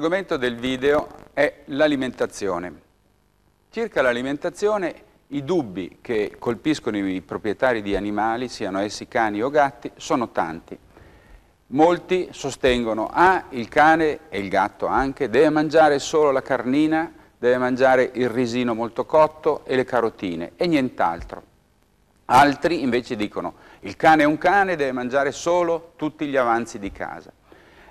L'argomento del video è l'alimentazione. Circa l'alimentazione, i dubbi che colpiscono i proprietari di animali, siano essi cani o gatti, sono tanti. Molti sostengono, ah, il cane e il gatto anche, deve mangiare solo la carnina, deve mangiare il risino molto cotto e le carotine e nient'altro. Altri invece dicono, il cane è un cane, deve mangiare solo tutti gli avanzi di casa.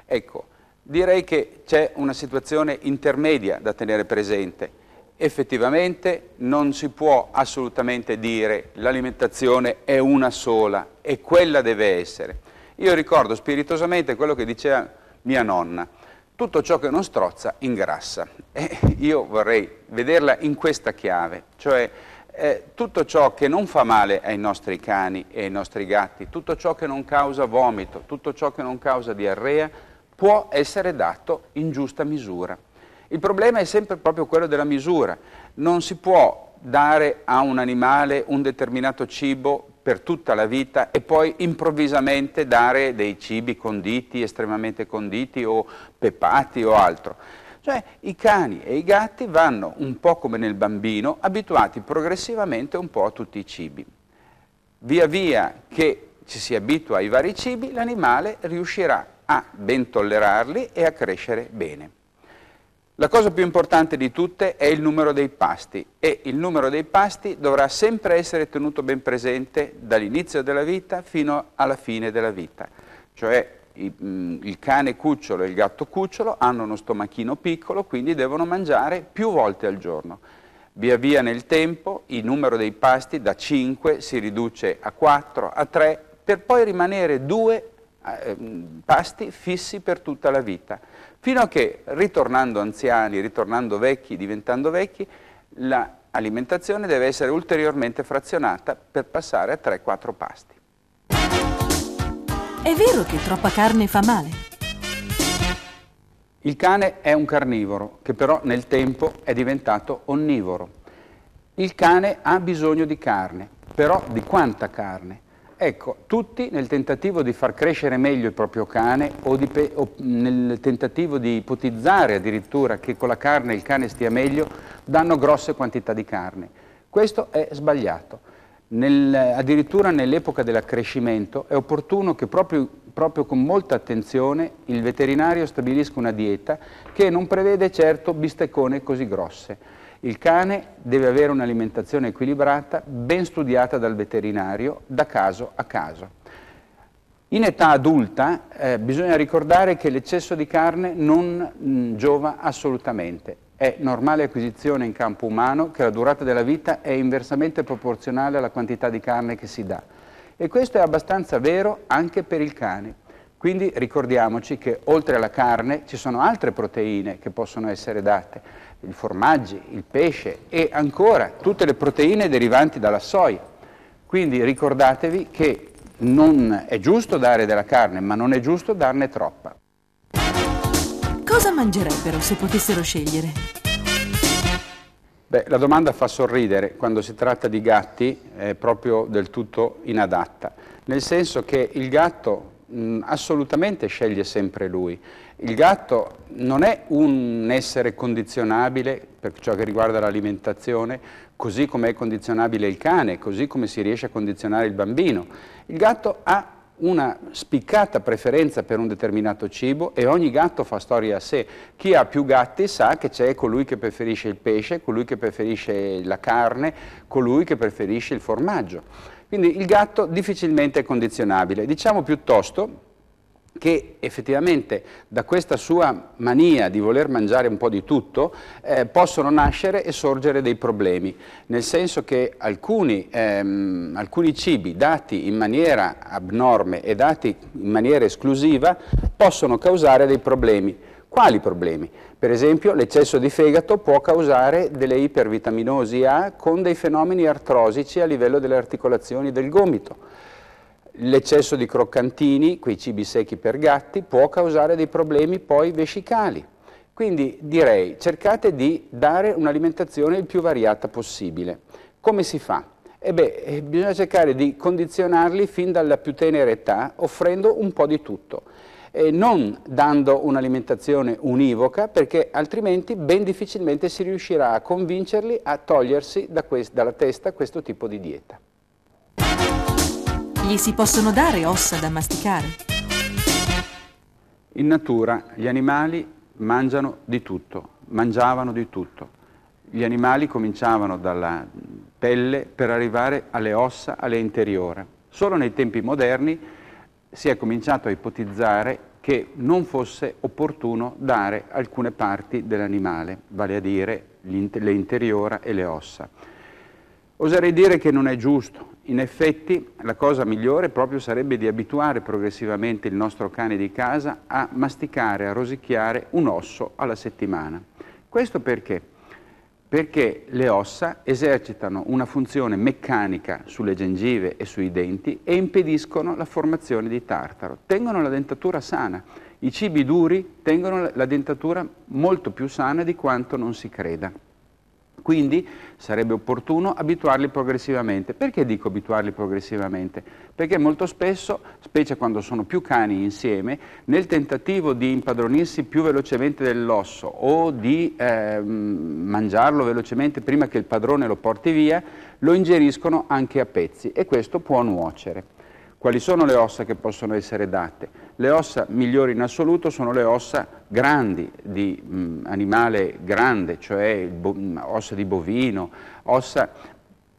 Ecco, Direi che c'è una situazione intermedia da tenere presente. Effettivamente non si può assolutamente dire l'alimentazione è una sola e quella deve essere. Io ricordo spiritosamente quello che diceva mia nonna, tutto ciò che non strozza ingrassa. E io vorrei vederla in questa chiave, cioè eh, tutto ciò che non fa male ai nostri cani e ai nostri gatti, tutto ciò che non causa vomito, tutto ciò che non causa diarrea, può essere dato in giusta misura. Il problema è sempre proprio quello della misura. Non si può dare a un animale un determinato cibo per tutta la vita e poi improvvisamente dare dei cibi conditi, estremamente conditi o pepati o altro. Cioè i cani e i gatti vanno un po' come nel bambino, abituati progressivamente un po' a tutti i cibi. Via via che ci si abitua ai vari cibi, l'animale riuscirà a ben tollerarli e a crescere bene. La cosa più importante di tutte è il numero dei pasti e il numero dei pasti dovrà sempre essere tenuto ben presente dall'inizio della vita fino alla fine della vita. Cioè mm, il cane cucciolo e il gatto cucciolo hanno uno stomachino piccolo, quindi devono mangiare più volte al giorno. Via via nel tempo il numero dei pasti da 5 si riduce a 4, a 3, per poi rimanere 2 eh, pasti fissi per tutta la vita, fino a che ritornando anziani, ritornando vecchi, diventando vecchi, l'alimentazione deve essere ulteriormente frazionata per passare a 3-4 pasti. È vero che troppa carne fa male? Il cane è un carnivoro che però nel tempo è diventato onnivoro. Il cane ha bisogno di carne, però di quanta carne? Ecco, tutti nel tentativo di far crescere meglio il proprio cane o, di, o, nel tentativo di ipotizzare addirittura che con la carne il cane stia meglio, danno grosse quantità di carne. Questo è sbagliato. Nel, addirittura nell'epoca dell'accrescimento è opportuno che proprio, proprio con molta attenzione il veterinario stabilisca una dieta che non prevede certo bisteccone così grosse il cane deve avere un'alimentazione equilibrata, ben studiata dal veterinario, da caso a caso. In età adulta eh, bisogna ricordare che l'eccesso di carne non mh, mm, giova assolutamente. È normale acquisizione in campo umano che la durata della vita è inversamente proporzionale alla quantità di carne che si dà. E questo è abbastanza vero anche per il cane. Quindi ricordiamoci che oltre alla carne ci sono altre proteine che possono essere date i formaggi, il pesce e ancora tutte le proteine derivanti dalla soia. Quindi ricordatevi che non è giusto dare della carne, ma non è giusto darne troppa. Cosa mangerebbero se potessero scegliere? Beh, la domanda fa sorridere quando si tratta di gatti, è proprio del tutto inadatta, nel senso che il gatto mh, assolutamente sceglie sempre lui il gatto non è un essere condizionabile per ciò che riguarda l'alimentazione, così come è condizionabile il cane, così come si riesce a condizionare il bambino. Il gatto ha una spiccata preferenza per un determinato cibo e ogni gatto fa storia a sé. Chi ha più gatti sa che c'è colui che preferisce il pesce, colui che preferisce la carne, colui che preferisce il formaggio. Quindi il gatto difficilmente è condizionabile. Diciamo piuttosto che effettivamente da questa sua mania di voler mangiare un po' di tutto eh, possono nascere e sorgere dei problemi, nel senso che alcuni, ehm, alcuni cibi dati in maniera abnorme e dati in maniera esclusiva possono causare dei problemi. Quali problemi? Per esempio l'eccesso di fegato può causare delle ipervitaminosi A con dei fenomeni artrosici a livello delle articolazioni del gomito L'eccesso di croccantini, quei cibi secchi per gatti, può causare dei problemi poi vescicali. Quindi direi cercate di dare un'alimentazione il più variata possibile. Come si fa? E beh, eh, bisogna cercare di condizionarli fin dalla più tenera età offrendo un po' di tutto. E non dando un'alimentazione univoca perché altrimenti ben difficilmente si riuscirà a convincerli a togliersi da dalla testa questo tipo di dieta. Gli si possono dare ossa da masticare? In natura gli animali mangiano di tutto, mangiavano di tutto. Gli animali cominciavano dalla pelle per arrivare alle ossa, alle interiora. Solo nei tempi moderni si è cominciato a ipotizzare che non fosse opportuno dare alcune parti dell'animale, vale a dire le e le ossa. Oserei dire che non è giusto. In effetti la cosa migliore proprio sarebbe di abituare progressivamente il nostro cane di casa a masticare, a rosicchiare un osso alla settimana. Questo perché? Perché le ossa esercitano una funzione meccanica sulle gengive e sui denti e impediscono la formazione di tartaro. Tengono la dentatura sana. I cibi duri tengono la dentatura molto più sana di quanto non si creda. Quindi sarebbe opportuno abituarli progressivamente. Perché dico abituarli progressivamente? Perché molto spesso, specie quando sono più cani insieme, nel tentativo di impadronirsi più velocemente dell'osso o di eh, mangiarlo velocemente prima che il padrone lo porti via, lo ingeriscono anche a pezzi e questo può nuocere. Quali sono le ossa che possono essere date? Le ossa migliori in assoluto sono le ossa grandi, di mh, animale grande, cioè ossa di bovino, ossa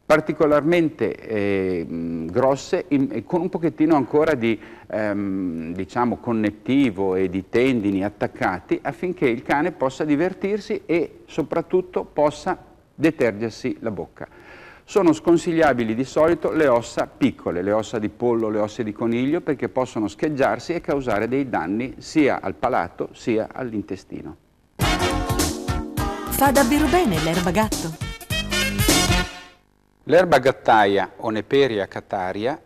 particolarmente eh, grosse in, con un pochettino ancora di ehm, diciamo, connettivo e di tendini attaccati affinché il cane possa divertirsi e soprattutto possa detergersi la bocca. Sono sconsigliabili di solito le ossa piccole, le ossa di pollo, le ossa di coniglio, perché possono scheggiarsi e causare dei danni sia al palato sia all'intestino. Fa davvero bene l'erba gatto? L'erba gattaia o Neperia cataria,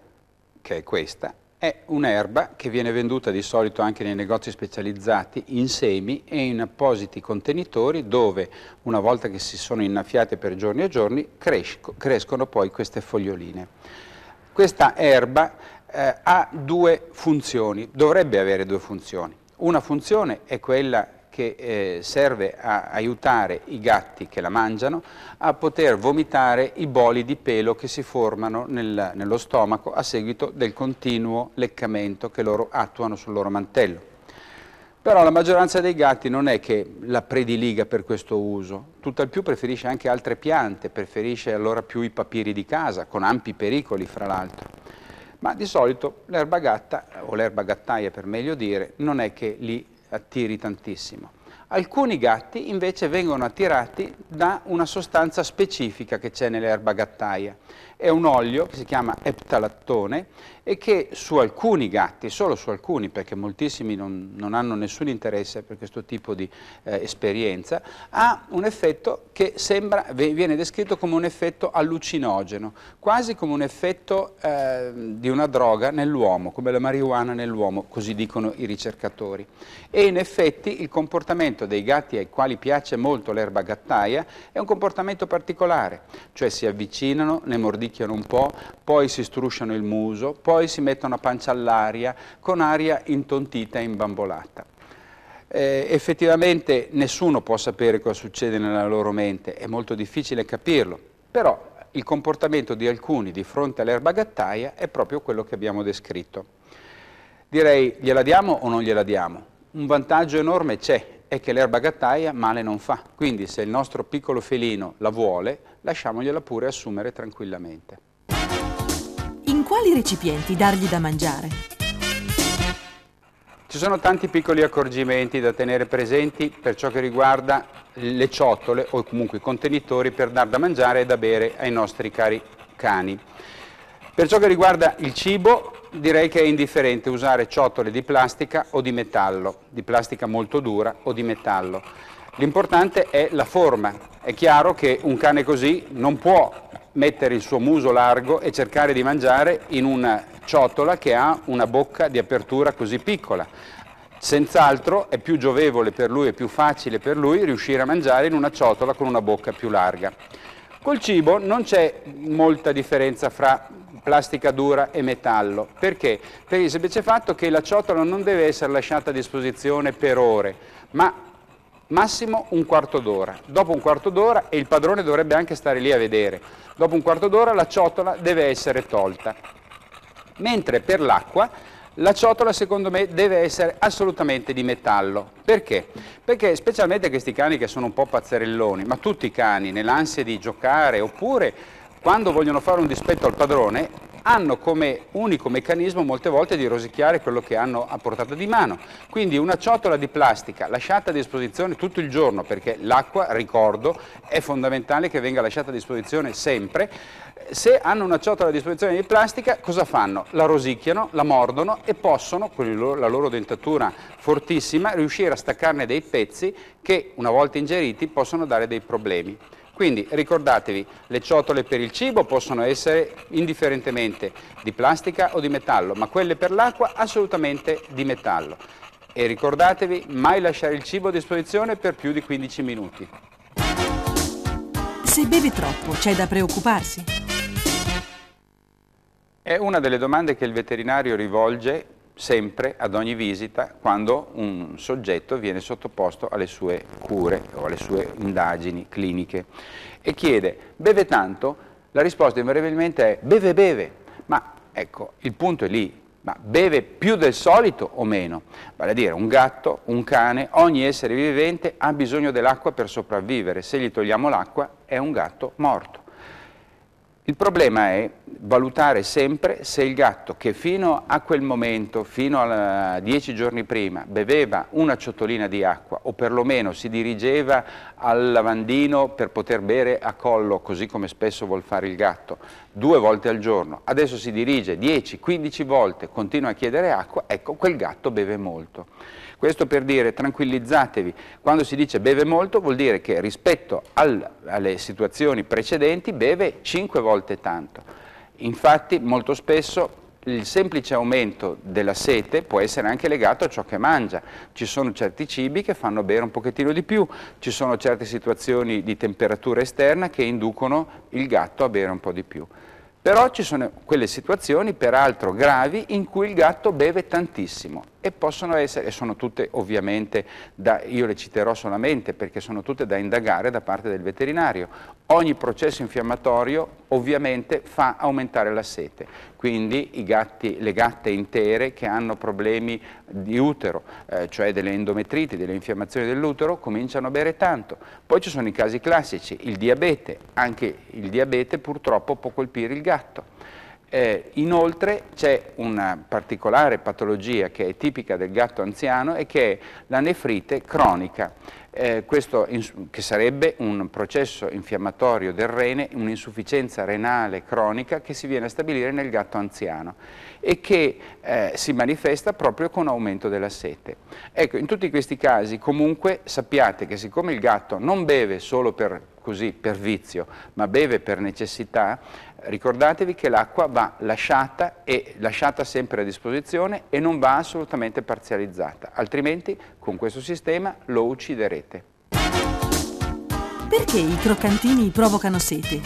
che è questa, è un'erba che viene venduta di solito anche nei negozi specializzati in semi e in appositi contenitori dove una volta che si sono innaffiate per giorni e giorni cresco, crescono poi queste foglioline. Questa erba eh, ha due funzioni, dovrebbe avere due funzioni. Una funzione è quella che eh, serve a aiutare i gatti che la mangiano a poter vomitare i boli di pelo che si formano nel, nello stomaco a seguito del continuo leccamento che loro attuano sul loro mantello. Però la maggioranza dei gatti non è che la prediliga per questo uso, tutt'al più preferisce anche altre piante, preferisce allora più i papiri di casa, con ampi pericoli fra l'altro. Ma di solito l'erba gatta, o l'erba gattaia per meglio dire, non è che li attiri tantissimo. Alcuni gatti invece vengono attirati da una sostanza specifica che c'è nell'erba gattaia. È un olio che si chiama eptalattone e che su alcuni gatti, solo su alcuni perché moltissimi non, non hanno nessun interesse per questo tipo di eh, esperienza, ha un effetto che sembra, viene descritto come un effetto allucinogeno, quasi come un effetto eh, di una droga nell'uomo, come la marijuana nell'uomo, così dicono i ricercatori. E in effetti il comportamento dei gatti ai quali piace molto l'erba gattaia è un comportamento particolare, cioè si avvicinano, ne mordicchiano un po', poi si strusciano il muso, poi si mettono a pancia all'aria con aria intontita e imbambolata. Eh, effettivamente nessuno può sapere cosa succede nella loro mente, è molto difficile capirlo, però il comportamento di alcuni di fronte all'erba gattaia è proprio quello che abbiamo descritto. Direi gliela diamo o non gliela diamo? Un vantaggio enorme c'è, è che l'erba gattaia male non fa, quindi se il nostro piccolo felino la vuole, lasciamogliela pure assumere tranquillamente. Quali recipienti dargli da mangiare? Ci sono tanti piccoli accorgimenti da tenere presenti per ciò che riguarda le ciotole o comunque i contenitori per dar da mangiare e da bere ai nostri cari cani. Per ciò che riguarda il cibo, direi che è indifferente usare ciotole di plastica o di metallo, di plastica molto dura o di metallo. L'importante è la forma. È chiaro che un cane così non può mettere il suo muso largo e cercare di mangiare in una ciotola che ha una bocca di apertura così piccola. Senz'altro è più giovevole per lui e più facile per lui riuscire a mangiare in una ciotola con una bocca più larga. Col cibo non c'è molta differenza fra plastica dura e metallo. Perché? Per il semplice fatto che la ciotola non deve essere lasciata a disposizione per ore, ma massimo un quarto d'ora. Dopo un quarto d'ora, e il padrone dovrebbe anche stare lì a vedere, dopo un quarto d'ora la ciotola deve essere tolta. Mentre per l'acqua la ciotola secondo me deve essere assolutamente di metallo. Perché? Perché specialmente questi cani che sono un po' pazzerelloni, ma tutti i cani nell'ansia di giocare oppure quando vogliono fare un dispetto al padrone hanno come unico meccanismo molte volte di rosicchiare quello che hanno a portata di mano. Quindi una ciotola di plastica lasciata a disposizione tutto il giorno, perché l'acqua, ricordo, è fondamentale che venga lasciata a disposizione sempre, se hanno una ciotola a disposizione di plastica, cosa fanno? La rosicchiano, la mordono e possono, con la loro dentatura fortissima, riuscire a staccarne dei pezzi che, una volta ingeriti, possono dare dei problemi. Quindi ricordatevi, le ciotole per il cibo possono essere indifferentemente di plastica o di metallo, ma quelle per l'acqua assolutamente di metallo. E ricordatevi, mai lasciare il cibo a disposizione per più di 15 minuti. Se beve troppo, c'è da preoccuparsi? È una delle domande che il veterinario rivolge sempre ad ogni visita quando un soggetto viene sottoposto alle sue cure o alle sue indagini cliniche e chiede beve tanto? La risposta invariabilmente è beve beve, ma ecco il punto è lì, ma beve più del solito o meno? Vale a dire un gatto, un cane, ogni essere vivente ha bisogno dell'acqua per sopravvivere, se gli togliamo l'acqua è un gatto morto. Il problema è valutare sempre se il gatto che fino a quel momento, fino a dieci giorni prima, beveva una ciotolina di acqua o perlomeno si dirigeva al lavandino per poter bere a collo, così come spesso vuol fare il gatto, due volte al giorno, adesso si dirige 10-15 volte, continua a chiedere acqua, ecco, quel gatto beve molto. Questo per dire tranquillizzatevi, quando si dice beve molto vuol dire che rispetto al, alle situazioni precedenti beve 5 volte tanto. Infatti molto spesso il semplice aumento della sete può essere anche legato a ciò che mangia. Ci sono certi cibi che fanno bere un pochettino di più, ci sono certe situazioni di temperatura esterna che inducono il gatto a bere un po' di più. Però ci sono quelle situazioni, peraltro gravi, in cui il gatto beve tantissimo e possono essere, e sono tutte ovviamente, da, io le citerò solamente perché sono tutte da indagare da parte del veterinario. Ogni processo infiammatorio ovviamente fa aumentare la sete, quindi gatti, le gatte intere che hanno problemi di utero, eh, cioè delle endometriti, delle infiammazioni dell'utero, cominciano a bere tanto. Poi ci sono i casi classici, il diabete, anche il diabete purtroppo può colpire il gatto. Eh, inoltre c'è una particolare patologia che è tipica del gatto anziano e che è la nefrite cronica eh, questo che sarebbe un processo infiammatorio del rene, un'insufficienza renale cronica che si viene a stabilire nel gatto anziano e che eh, si manifesta proprio con aumento della sete. Ecco, in tutti questi casi comunque sappiate che siccome il gatto non beve solo per, così, per vizio, ma beve per necessità, ricordatevi che l'acqua va lasciata e lasciata sempre a disposizione e non va assolutamente parzializzata, altrimenti con questo sistema lo ucciderete. Perché i croccantini provocano sete?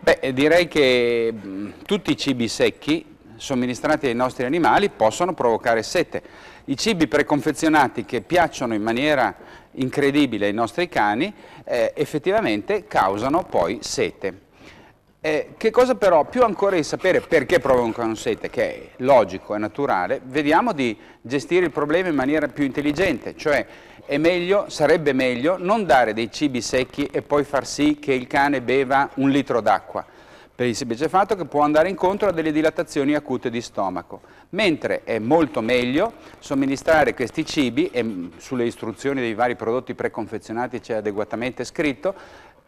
Beh, direi che mh, tutti i cibi secchi somministrati ai nostri animali possono provocare sete. I cibi preconfezionati che piacciono in maniera incredibile ai nostri cani eh, effettivamente causano poi sete. Eh, che cosa però, più ancora di sapere perché provocano sete, che è logico e naturale, vediamo di gestire il problema in maniera più intelligente, cioè è meglio, sarebbe meglio non dare dei cibi secchi e poi far sì che il cane beva un litro d'acqua, per il semplice fatto che può andare incontro a delle dilatazioni acute di stomaco, mentre è molto meglio somministrare questi cibi, e mm, sulle istruzioni dei vari prodotti preconfezionati c'è adeguatamente scritto,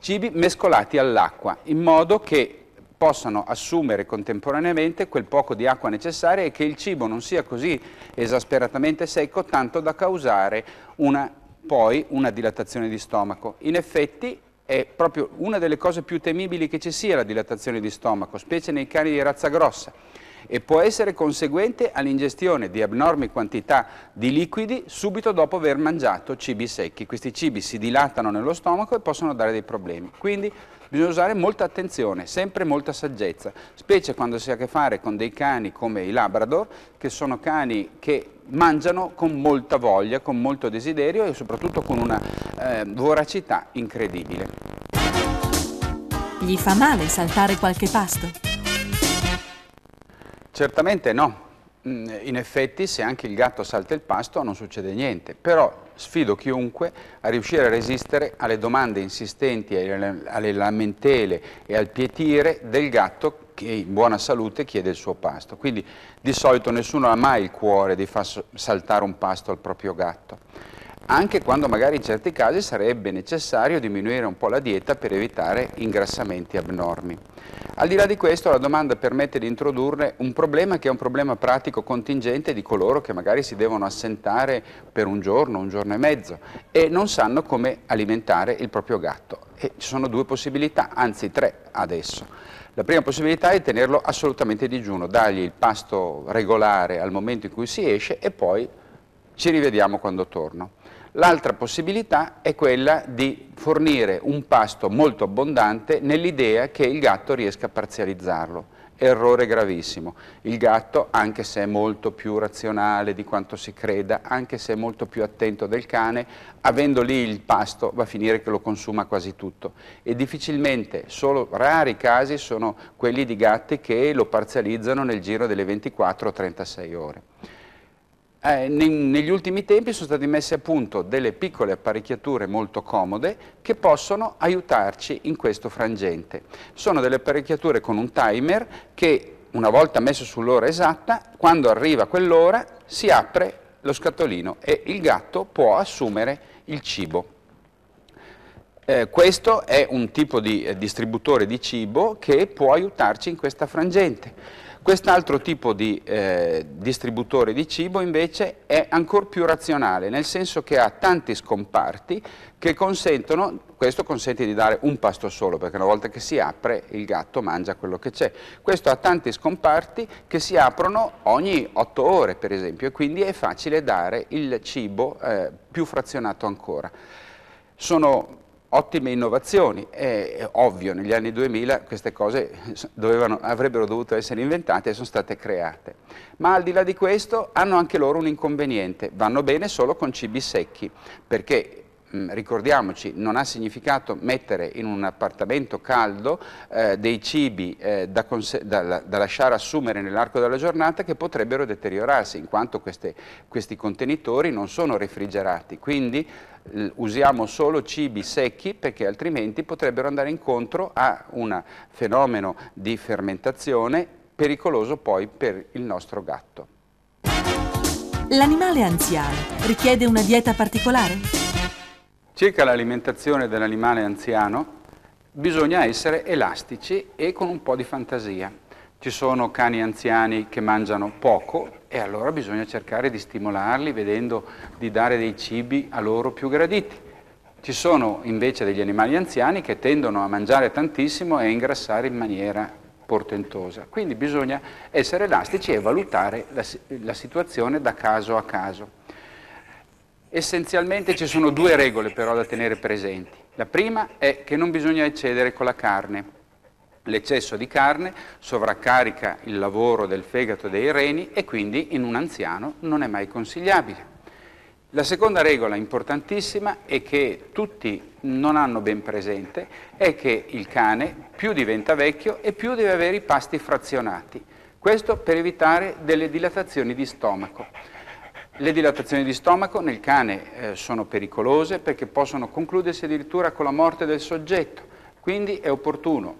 cibi mescolati all'acqua, in modo che possano assumere contemporaneamente quel poco di acqua necessaria e che il cibo non sia così esasperatamente secco tanto da causare una, poi una dilatazione di stomaco. In effetti è proprio una delle cose più temibili che ci sia la dilatazione di stomaco, specie nei cani di razza grossa. e può essere conseguente all'ingestione di abnormi quantità di liquidi subito dopo aver mangiato cibi secchi. Questi cibi si dilatano nello stomaco e possono dare dei problemi. Quindi bisogna usare molta attenzione, sempre molta saggezza, specie quando si ha a che fare con dei cani come i Labrador, che sono cani che mangiano con molta voglia, con molto desiderio e soprattutto con una eh, voracità incredibile. Gli fa male saltare qualche pasto? Certamente no. Mm, in effetti se anche il gatto salta il pasto non succede niente, però sfido chiunque a riuscire a resistere alle domande insistenti, alle lamentele e al pietire del gatto che in buona salute chiede il suo pasto. Quindi di solito nessuno ha mai il cuore di far saltare un pasto al proprio gatto anche quando magari in certi casi sarebbe necessario diminuire un po' la dieta per evitare ingrassamenti abnormi. Al di là di questo la domanda permette di introdurre un problema che è un problema pratico contingente di coloro che magari si devono assentare per un giorno, un giorno e mezzo e non sanno come alimentare il proprio gatto. E ci sono due possibilità, anzi tre adesso. La prima possibilità è tenerlo assolutamente digiuno, dargli il pasto regolare al momento in cui si esce e poi ci rivediamo quando torno. L'altra possibilità è quella di fornire un pasto molto abbondante nell'idea che il gatto riesca a parzializzarlo. Errore gravissimo. Il gatto, anche se è molto più razionale di quanto si creda, anche se è molto più attento del cane, avendo lì il pasto va a finire che lo consuma quasi tutto. E difficilmente, solo rari casi, sono quelli di gatti che lo parzializzano nel giro delle 24 36 ore. Eh, negli ultimi tempi sono state messe a punto delle piccole apparecchiature molto comode che possono aiutarci in questo frangente. Sono delle apparecchiature con un timer che una volta messo sull'ora esatta, quando arriva quell'ora si apre lo scatolino e il gatto può assumere il cibo. Eh, questo è un tipo di eh, distributore di cibo che può aiutarci in questa frangente. Quest'altro tipo di eh, distributore di cibo invece è ancora più razionale, nel senso che ha tanti scomparti che consentono, questo consente di dare un pasto solo, perché una volta che si apre il gatto mangia quello che c'è. Questo ha tanti scomparti che si aprono ogni otto ore, per esempio, e quindi è facile dare il cibo eh, più frazionato ancora. Sono ottime innovazioni. È ovvio, negli anni 2000 queste cose dovevano, avrebbero dovuto essere inventate e sono state create. Ma al di là di questo hanno anche loro un inconveniente, vanno bene solo con cibi secchi, perché ricordiamoci, non ha significato mettere in un appartamento caldo eh, dei cibi eh, da, da, da, lasciare assumere nell'arco della giornata che potrebbero deteriorarsi, in quanto queste, questi contenitori non sono refrigerati. Quindi usiamo solo cibi secchi perché altrimenti potrebbero andare incontro a un fenomeno di fermentazione pericoloso poi per il nostro gatto. L'animale anziano richiede una dieta particolare? Circa l'alimentazione dell'animale anziano bisogna essere elastici e con un po' di fantasia. Ci sono cani anziani che mangiano poco e allora bisogna cercare di stimolarli vedendo di dare dei cibi a loro più graditi. Ci sono invece degli animali anziani che tendono a mangiare tantissimo e a ingrassare in maniera portentosa. Quindi bisogna essere elastici e valutare la, la situazione da caso a caso. Essenzialmente ci sono due regole però da tenere presenti. La prima è che non bisogna eccedere con la carne L'eccesso di carne sovraccarica il lavoro del fegato e dei reni e quindi in un anziano non è mai consigliabile. La seconda regola importantissima e che tutti non hanno ben presente è che il cane più diventa vecchio e più deve avere i pasti frazionati. Questo per evitare delle dilatazioni di stomaco. Le dilatazioni di stomaco nel cane eh, sono pericolose perché possono concludersi addirittura con la morte del soggetto. Quindi è opportuno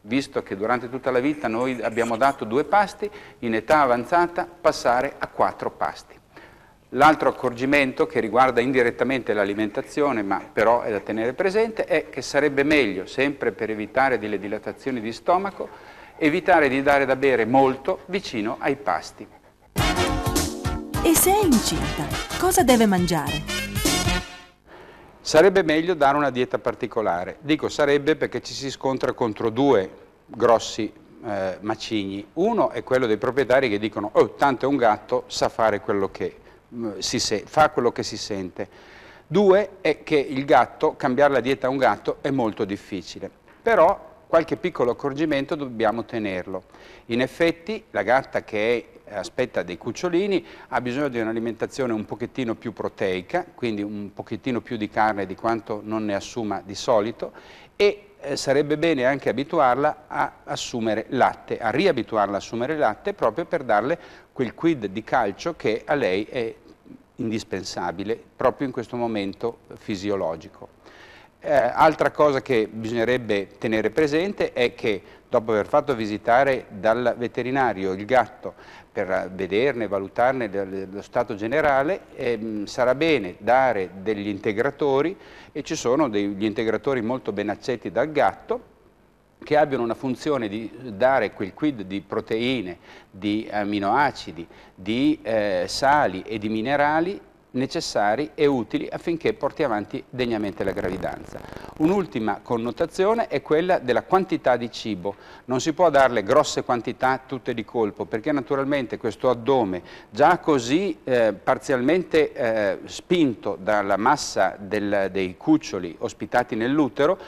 visto che durante tutta la vita noi abbiamo dato due pasti, in età avanzata passare a quattro pasti. L'altro accorgimento che riguarda indirettamente l'alimentazione, ma però è da tenere presente, è che sarebbe meglio, sempre per evitare delle dilatazioni di stomaco, evitare di dare da bere molto vicino ai pasti. E se è incinta, cosa deve mangiare? Sarebbe meglio dare una dieta particolare. Dico sarebbe perché ci si scontra contro due grossi eh, macigni. Uno è quello dei proprietari che dicono oh, tanto è un gatto, sa fare quello che, mm, si fa quello che si sente. Due è che il gatto, cambiare la dieta a un gatto è molto difficile, però qualche piccolo accorgimento dobbiamo tenerlo. In effetti la gatta che è, aspetta dei cucciolini ha bisogno di un'alimentazione un pochettino più proteica, quindi un pochettino più di carne di quanto non ne assuma di solito e eh, sarebbe bene anche abituarla a assumere latte, a riabituarla a assumere latte proprio per darle quel quid di calcio che a lei è indispensabile proprio in questo momento fisiologico. Eh, altra cosa che bisognerebbe tenere presente è che dopo aver fatto visitare dal veterinario il gatto per vederne, valutarne lo stato generale, ehm, sarà bene dare degli integratori e ci sono degli integratori molto ben accetti dal gatto che abbiano una funzione di dare quel quid di proteine, di aminoacidi, di eh, sali e di minerali necessari e utili affinché porti avanti degnamente la gravidanza. Un'ultima connotazione è quella della quantità di cibo. Non si può darle grosse quantità tutte di colpo perché naturalmente questo addome già così eh, parzialmente eh, spinto dalla massa del, dei cuccioli ospitati nell'utero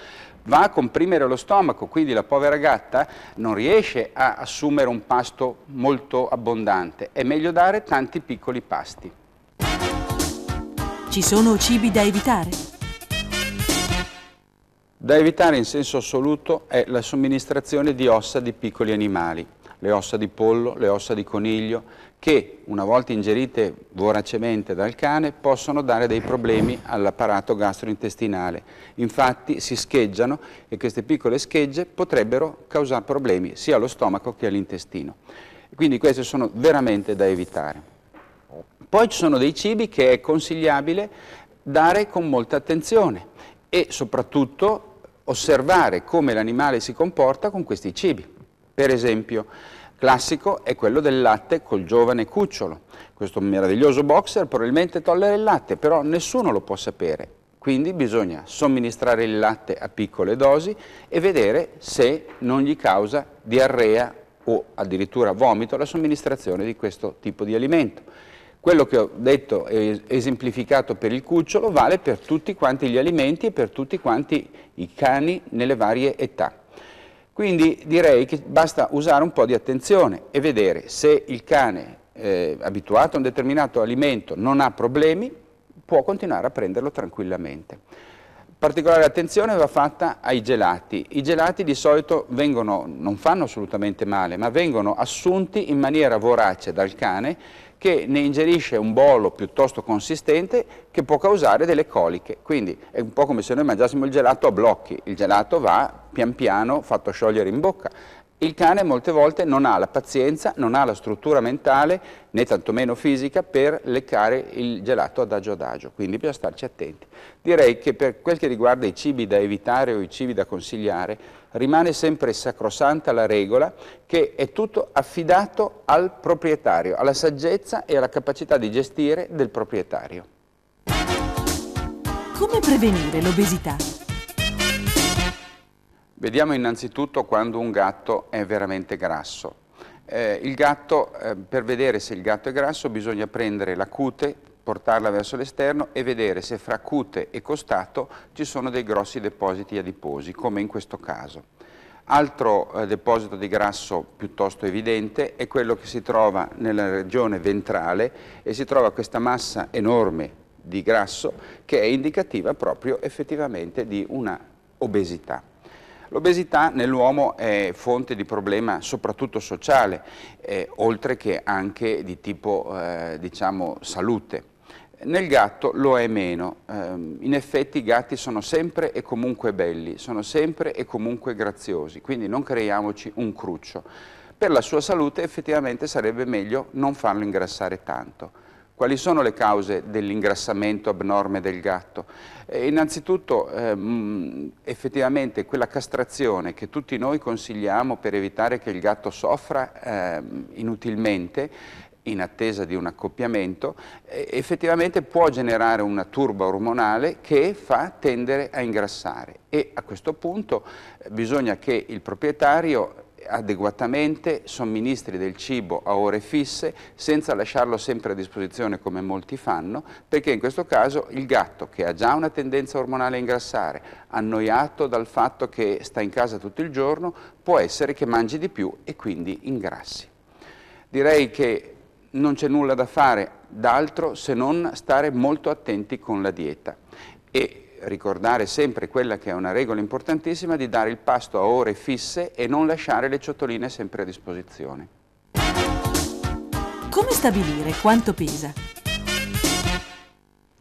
va a comprimere lo stomaco, quindi la povera gatta non riesce a assumere un pasto molto abbondante. È meglio dare tanti piccoli pasti. Ci sono cibi da evitare? Da evitare in senso assoluto è la somministrazione di ossa di piccoli animali, le ossa di pollo, le ossa di coniglio, che una volta ingerite voracemente dal cane possono dare dei problemi all'apparato gastrointestinale. Infatti si scheggiano e queste piccole schegge potrebbero causare problemi sia allo stomaco che all'intestino. Quindi queste sono veramente da evitare. Poi ci sono dei cibi che è consigliabile dare con molta attenzione e soprattutto osservare come l'animale si comporta con questi cibi. Per esempio, classico è quello del latte col giovane cucciolo. Questo meraviglioso boxer probabilmente tollera il latte, però nessuno lo può sapere. Quindi bisogna somministrare il latte a piccole dosi e vedere se non gli causa diarrea o addirittura vomito la somministrazione di questo tipo di alimento. Quello che ho detto e esemplificato per il cucciolo vale per tutti quanti gli alimenti e per tutti quanti i cani nelle varie età. Quindi direi che basta usare un po' di attenzione e vedere se il cane eh, abituato a un determinato alimento non ha problemi, può continuare a prenderlo tranquillamente. Particolare attenzione va fatta ai gelati. I gelati di solito vengono, non fanno assolutamente male, ma vengono assunti in maniera vorace dal cane che ne ingerisce un bollo piuttosto consistente che può causare delle coliche. Quindi è un po' come se noi mangiassimo il gelato a blocchi. Il gelato va pian piano fatto sciogliere in bocca. Il cane molte volte non ha la pazienza, non ha la struttura mentale, né tantomeno fisica, per leccare il gelato adagio adagio, quindi bisogna starci attenti. Direi che per quel che riguarda i cibi da evitare o i cibi da consigliare, rimane sempre sacrosanta la regola che è tutto affidato al proprietario, alla saggezza e alla capacità di gestire del proprietario. Come prevenire l'obesità? Vediamo innanzitutto quando un gatto è veramente grasso. Eh, gatto, eh, per vedere se il gatto è grasso bisogna prendere la cute, portarla verso l'esterno e vedere se fra cute e costato ci sono dei grossi depositi adiposi, come in questo caso. Altro eh, deposito di grasso piuttosto evidente è quello che si trova nella regione ventrale e si trova questa massa enorme di grasso che è indicativa proprio effettivamente di una obesità. L'obesità nell'uomo è fonte di problema soprattutto sociale, eh, oltre che anche di tipo eh, diciamo, salute. Nel gatto lo è meno, ehm, in effetti i gatti sono sempre e comunque belli, sono sempre e comunque graziosi, quindi non creiamoci un cruccio. Per la sua salute effettivamente sarebbe meglio non farlo ingrassare tanto. Quali sono le cause dell'ingrassamento abnorme del gatto? Eh, innanzitutto ehm, effettivamente quella castrazione che tutti noi consigliamo per evitare che il gatto soffra ehm, inutilmente in attesa di un accoppiamento, effettivamente può generare una turba ormonale che fa tendere a ingrassare e a questo punto eh, bisogna che il proprietario adeguatamente, somministri del cibo a ore fisse senza lasciarlo sempre a disposizione come molti fanno, perché in questo caso il gatto che ha già una tendenza ormonale a ingrassare, annoiato dal fatto che sta in casa tutto il giorno, può essere che mangi di più e quindi ingrassi. Direi che non c'è nulla da fare d'altro se non stare molto attenti con la dieta e ricordare sempre quella che è una regola importantissima di dare il pasto a ore fisse e non lasciare le ciotoline sempre a disposizione. Come stabilire quanto pesa?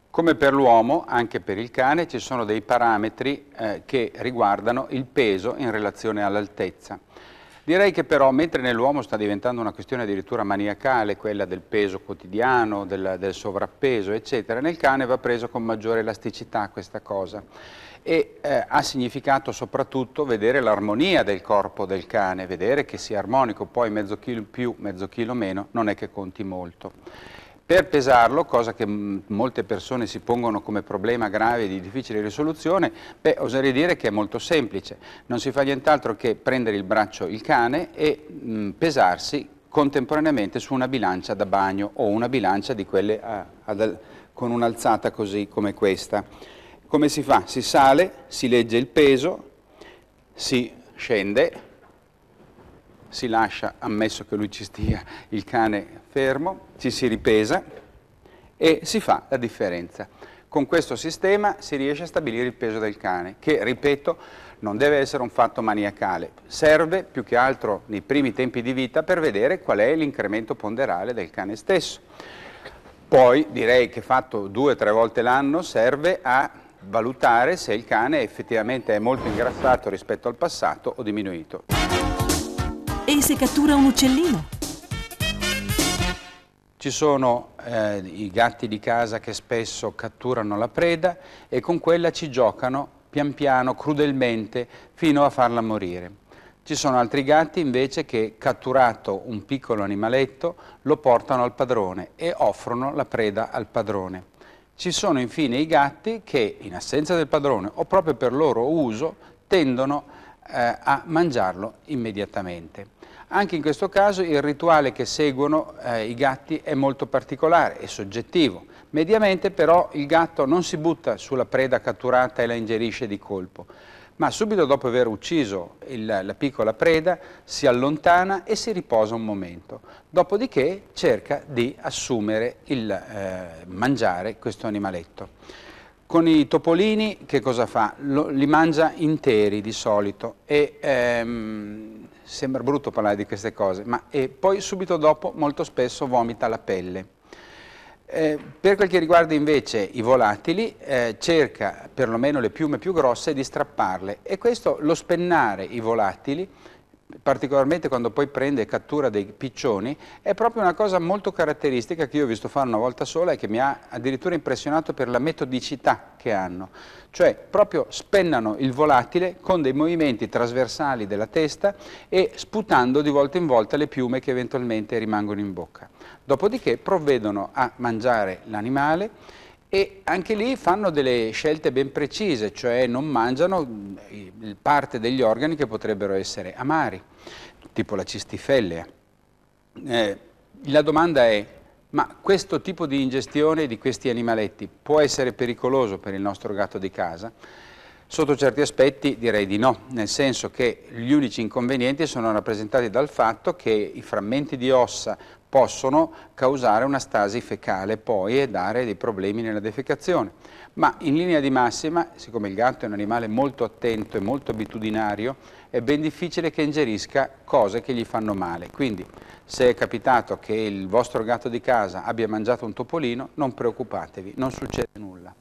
Come per l'uomo, anche per il cane ci sono dei parametri eh, che riguardano il peso in relazione all'altezza. Direi che però, mentre nell'uomo sta diventando una questione addirittura maniacale, quella del peso quotidiano, del, del sovrappeso, eccetera, nel cane va preso con maggiore elasticità questa cosa e eh, ha significato soprattutto vedere l'armonia del corpo del cane, vedere che sia armonico, poi mezzo chilo più, mezzo chilo meno, non è che conti molto. Per pesarlo, cosa che molte persone si pongono come problema grave di difficile risoluzione, beh, oserei dire che è molto semplice. Non si fa nient'altro che prendere il braccio il cane e mh, pesarsi contemporaneamente su una bilancia da bagno o una bilancia di quelle a, a, con un'alzata così come questa. Come si fa? Si sale, si legge il peso, si scende, si lascia, ammesso che lui ci stia, il cane fermo, ci si ripesa e si fa la differenza. Con questo sistema si riesce a stabilire il peso del cane, che, ripeto, non deve essere un fatto maniacale, serve più che altro nei primi tempi di vita per vedere qual è l'incremento ponderale del cane stesso. Poi direi che fatto due o tre volte l'anno serve a valutare se il cane effettivamente è molto ingrassato rispetto al passato o diminuito. E se cattura un uccellino? Ci sono eh, i gatti di casa che spesso catturano la preda e con quella ci giocano pian piano, crudelmente, fino a farla morire. Ci sono altri gatti invece che, catturato un piccolo animaletto, lo portano al padrone e offrono la preda al padrone. Ci sono infine i gatti che, in assenza del padrone o proprio per loro uso, tendono eh, a mangiarlo immediatamente. Anche in questo caso il rituale che seguono eh, i gatti è molto particolare e soggettivo. Mediamente però il gatto non si butta sulla preda catturata e la ingerisce di colpo, ma subito dopo aver ucciso il, la piccola preda si allontana e si riposa un momento. Dopodiché cerca di assumere il eh, mangiare questo animaletto. Con i topolini che cosa fa? Lo, li mangia interi di solito e ehm, sembra brutto parlare di queste cose, ma poi subito dopo molto spesso vomita la pelle. Eh, per quel che riguarda invece i volatili, eh, cerca perlomeno le piume più grosse di strapparle e questo, lo spennare i volatili, particolarmente quando poi prende e cattura dei piccioni, è proprio una cosa molto caratteristica che io ho visto fare una volta sola e che mi ha addirittura impressionato per la metodicità che hanno. Cioè proprio spennano il volatile con dei movimenti trasversali della testa e sputando di volta in volta le piume che eventualmente rimangono in bocca. Dopodiché provvedono a mangiare l'animale e anche lì fanno delle scelte ben precise, cioè non mangiano parte degli organi che potrebbero essere amari, tipo la cistifellea. Eh, la domanda è, ma questo tipo di ingestione di questi animaletti può essere pericoloso per il nostro gatto di casa? Sotto certi aspetti direi di no, nel senso che gli unici inconvenienti sono rappresentati dal fatto che i frammenti di ossa possono causare una stasi fecale poi e dare dei problemi nella defecazione. Ma in linea di massima, siccome il gatto è un animale molto attento e molto abitudinario, è ben difficile che ingerisca cose che gli fanno male. Quindi se è capitato che il vostro gatto di casa abbia mangiato un topolino, non preoccupatevi, non succede nulla.